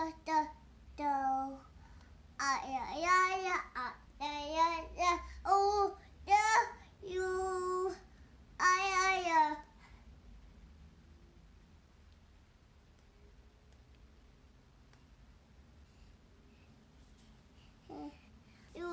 哒哒哒，啊呀呀呀，啊呀呀呀，哦 ayo ayo ayo oh do.